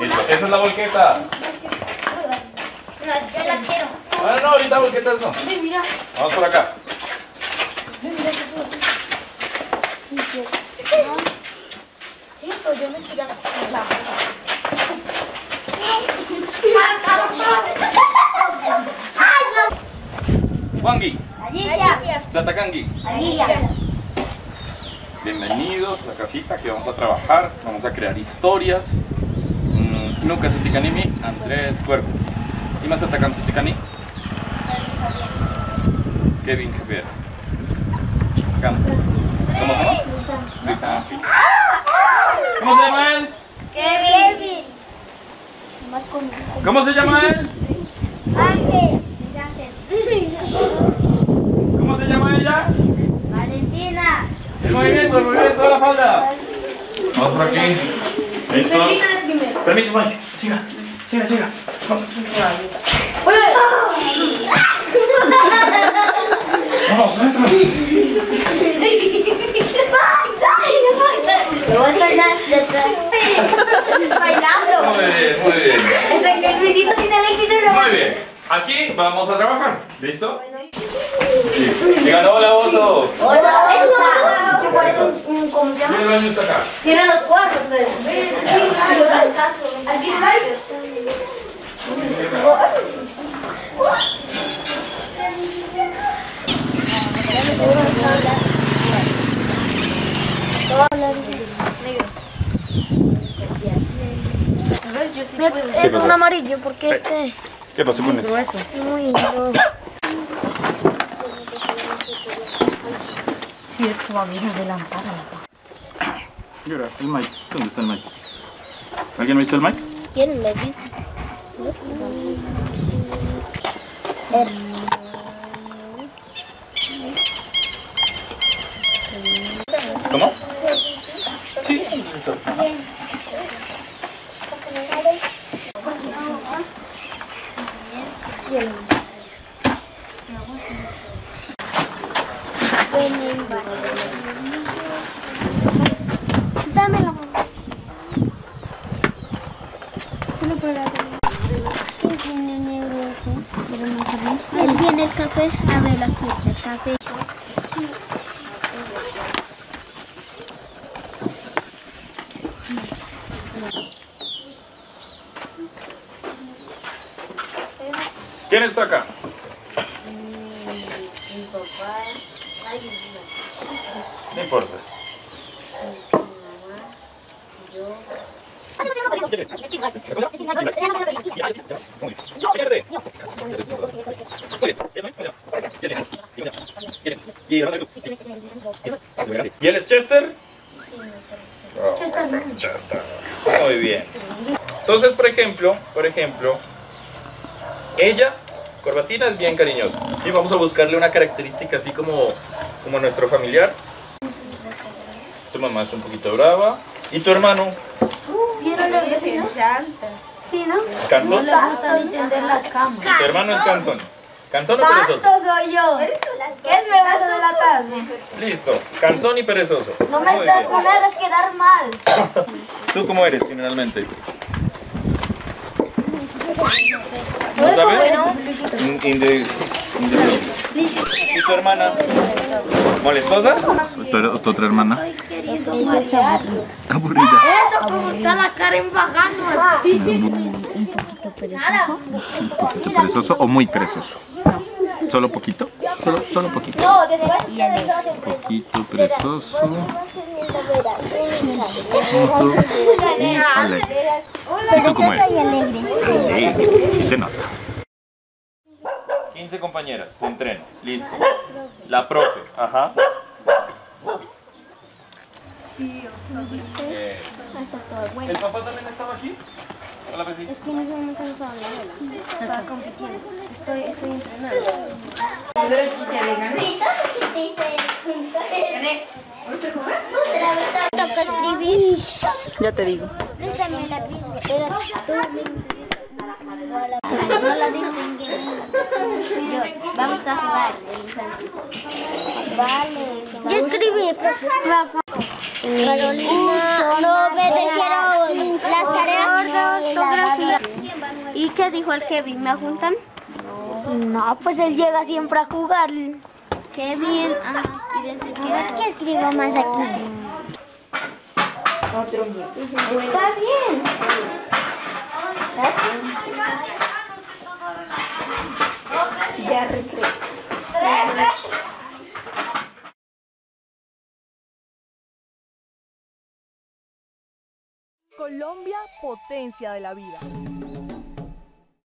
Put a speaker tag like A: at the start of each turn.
A: Esa es la volqueta.
B: No, yo la quiero.
A: Ah, no, ahorita volquetas no.
B: Sí, mira.
A: Vamos por acá.
B: Sí, pues yo me.
A: Satakangi. Bienvenidos a la casita que vamos a trabajar. Vamos a crear historias. Mm, Nuka Satikanimi, Andrés Cuervo. ¿Y más atacan Satikani? Kevin Javier. ¿Cómo, cómo? Luisa. ¿Cómo se llama él?
B: Kevin.
A: ¿Cómo se llama él?
B: Ángel.
A: ¿Cómo se llama ella?
B: Valentina.
A: El movimiento, el movimiento de la falda. Vamos por aquí. ¿Listo? Permiso, Mike. Siga, siga, siga. Vamos, entra.
B: Lo voy a estar detrás. Bailando.
A: Muy bien, muy bien.
B: Es que el Luisito sin el éxito
A: Muy bien. Aquí vamos a trabajar. ¿Listo? Listo. Digan hola, oso.
B: Hola, es una que parece un, un- ¿cómo se llama?
A: Mira el baño está acá.
B: Tiene los cuatro, pero. Aquí hay. Es un amarillo porque este
A: ¿Qué pasó con eso?
B: Es muy duro.
A: Llora, el Mike. ¿Dónde está el Mike? ¿Alguien ha visto el Mike?
B: ¿Quién le dice?
A: ¿Cómo? Sí.
B: Dame la mano. Solo por la Él tiene negro ese, pero no café. Él tiene el café. A ver, aquí está el café.
A: ¿Quién está acá? No importa. ¿Y él es Chester? Oh, Chester. Muy bien. Entonces, por ejemplo, por ejemplo, ella, Corbatina, es bien cariñosa. Sí, vamos a buscarle una característica así como, como nuestro familiar. Tu mamá es un poquito brava. ¿Y tu hermano?
B: Sí, ¿no?
A: ¿Cansón?
B: gusta ni tender las camas.
A: Tu hermano es cansón. ¿Cansón o perezoso?
B: soy yo. ¿Qué es me vas a delatar?
A: Listo. Cansón y perezoso.
B: No me estás
A: bien.
B: con hagas quedar mal.
A: ¿Tú cómo eres generalmente? ¿No sabes? In- inde- inde- ¿Y tu hermana? ¿Molestosa? ¿Tu, tu otra hermana? Aburrida.
B: Eso, como está la cara embajando.
A: ¿Un poquito perezoso o muy perezoso? ¿Solo poquito? Solo, solo poquito.
B: No, desde que
A: Poquito perezoso. Y alegre. ¿Y tú cómo eres? Alegre. Sí se nota. 15 compañeras de entreno. Listo. La profe. Ajá. ¿El papá también estaba aquí? Hola, Bessie.
B: que no soy muy cansada, la abuela. Estaba compitiendo. Estoy, estoy entrenando. Toca escribir.
C: Ya te digo.
B: Vamos a jugar. Vale. Yo escribí. Carolina, no obedecieron las tareas. ¿Qué dijo el Kevin? ¿Me juntan?
C: No, pues él llega siempre a jugar.
B: Kevin, ah, identificar.
C: ¿Qué escribo más aquí? Está bien. Ya regreso.
D: Colombia, potencia de la vida.